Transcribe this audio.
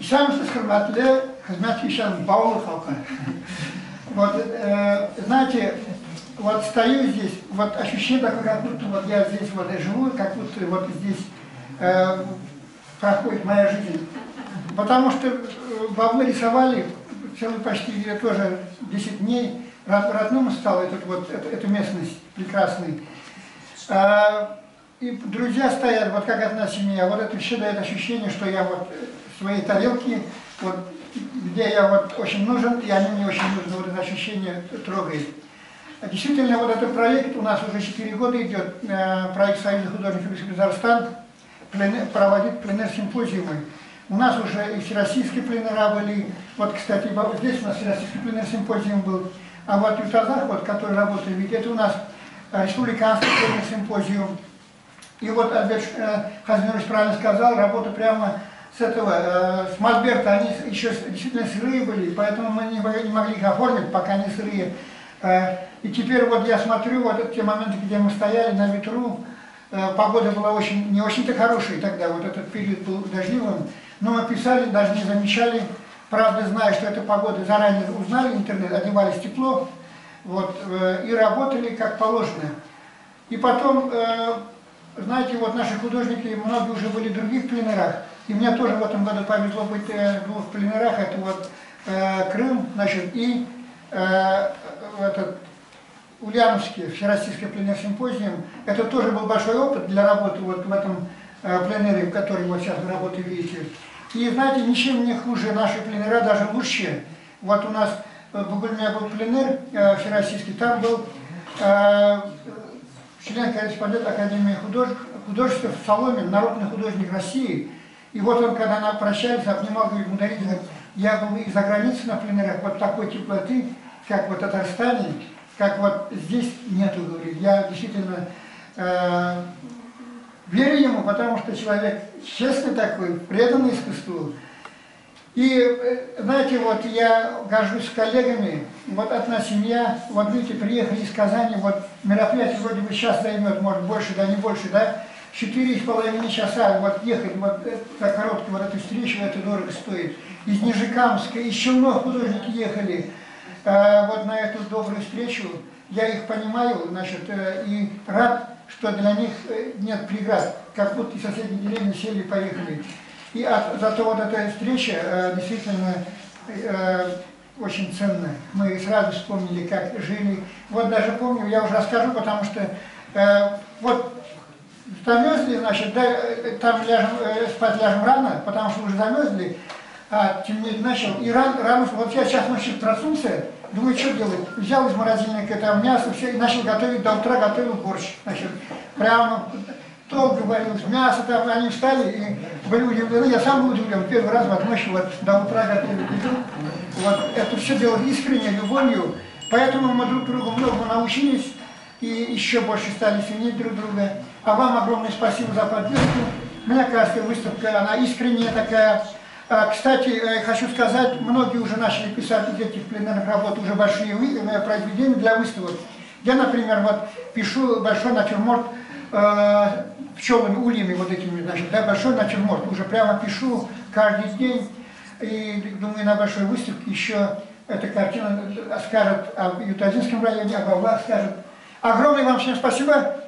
Ишамсыз хурматлы хизмәтчишам Баул халкы. Вот, э, знаете, вот стою здесь, вот ощущение такое, как будто вот я здесь вот и живу, как будто вот здесь э, проходит моя жизнь. Потому что баблы рисовали целый почти тоже 10 дней, род, родному стал этот, вот, эту, эту местность прекрасной. А, и друзья стоят, вот как одна семья, вот это все дает ощущение, что я вот своей тарелке, вот, где я вот очень нужен, и они мне очень нужны, вот это ощущение трогает. А действительно, вот этот проект у нас уже 4 года идет, э, проект Союза художников Республики Казахстан, проводит пленер-симпозиумы. У нас уже и всероссийские пленера были, вот, кстати, здесь у нас всероссийский пленер-симпозиум был, а вот Ютазах, вот, который работает, ведь это у нас республиканский пленер-симпозиум. И вот Альберт э, Хазмирович правильно сказал, работа прямо с этого, э, с Мольберта, они еще действительно сырые были, поэтому мы не, не могли их оформить, пока они сырые. Э, и теперь вот я смотрю, вот те моменты, где мы стояли на ветру, э, погода была очень, не очень-то хорошая тогда, вот этот период был дождливым, но мы писали, даже не замечали, правда, зная, что эта погода, заранее узнали интернет, одевались тепло, вот, и работали как положено. И потом, знаете, вот наши художники, многие уже были в других пленерах, и мне тоже в этом году повезло быть э, в пленерах, это вот Крым, значит, и этот Ульяновский, Всероссийский пленер-симпозиум, это тоже был большой опыт для работы вот в этом пленере, в котором вот сейчас вы работу видите. И знаете, ничем не хуже наши пленера, даже лучше. Вот у нас в Бугульме был пленер э, всероссийский, там был э, член-корреспондент Академии художеств, Соломин, народный художник России. И вот он, когда она прощались, обнимал, говорит, Мударит, я был из-за границы на пленерах, вот такой теплоты, как вот Татарстане, как вот здесь нету, говорит. Я действительно э, верю ему, потому что человек честный такой, преданный искусству. И, э, знаете, вот я горжусь коллегами, вот одна семья, вот видите, приехали из Казани, вот мероприятие вроде бы сейчас займет, может больше, да не больше, да, четыре с половиной часа вот ехать, вот так короткую вот эту встречу, это дорого стоит. Из Нижекамска, из Челнов художники ехали э, вот на эту добрую встречу. Я их понимаю, значит, э, и рад, что для них э, нет преград, как будто из соседней деревни сели и поехали. И от, зато вот эта встреча э, действительно э, очень ценная. Мы сразу вспомнили, как жили. Вот даже помню, я уже расскажу, потому что э, вот замерзли, значит, да, э, там ляжем, э, спать ляжем рано, потому что уже замерзли, а темнеть начал. И ран, рано, вот я сейчас ночью проснулся, думаю, что делать? Взял из морозильника там мясо, все, и начал готовить, до утра готовил борщ. Значит, прямо толк говорил, мясо там, они встали и были удивлены, я сам был удивлен, первый раз вот ночью вот до утра готовили еду, вот это все дело искренне, любовью, поэтому мы друг другу много научились и еще больше стали ценить друг друга. А вам огромное спасибо за поддержку. Мне кажется, выставка, она искренняя такая. А, кстати, э, хочу сказать, многие уже начали писать из этих пленарных работ уже большие э, произведения для выставок. Я, например, вот пишу большой натюрморт э, пчелами, ульями вот этими, значит, да, большой натюрморт. Уже прямо пишу каждый день. И думаю, на большой выставке еще эта картина скажет о Ютазинском районе, об Авлах скажет. Огромное вам всем спасибо.